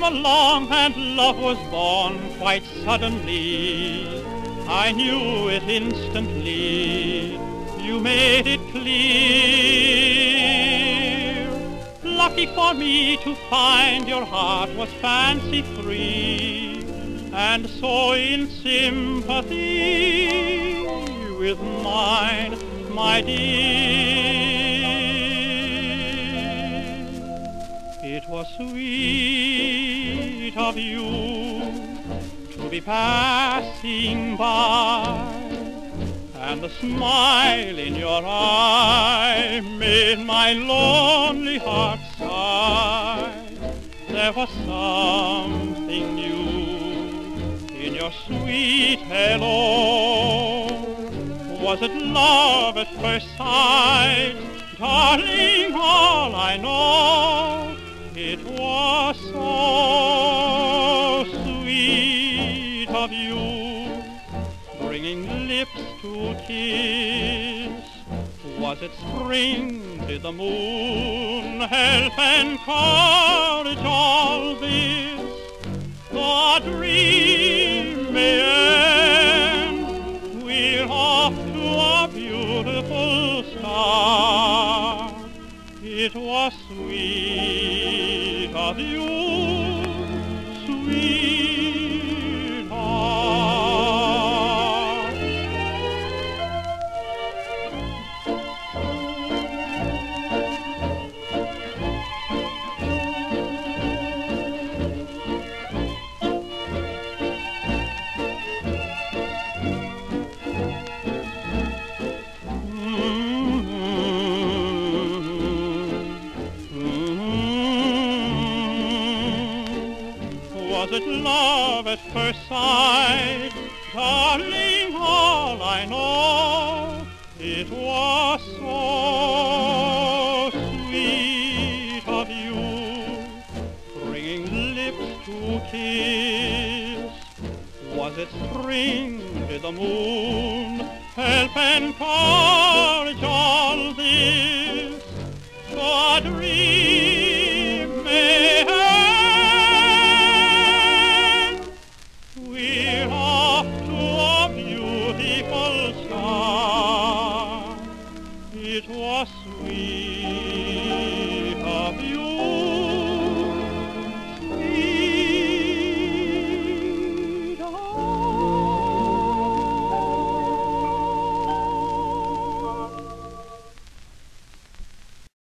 along and love was born quite suddenly. I knew it instantly. You made it clear. Lucky for me to find your heart was fancy free and so in sympathy with mine, my dear. It was sweet of you to be passing by, and the smile in your eye made my lonely heart sigh. There was something new in your sweet hello. Was it love at first sight? Darling, all I know it was so sweet of you, bringing lips to kiss. Was it spring? Did the moon help and encourage all this? The dream may end. We're off to a beautiful star. It was sweet of you, sweetheart. Was it love at first sight? Darling, all I know, it was so sweet of you, bringing lips to kiss. Was it spring? Did the moon help and all It was oh, sweet of you.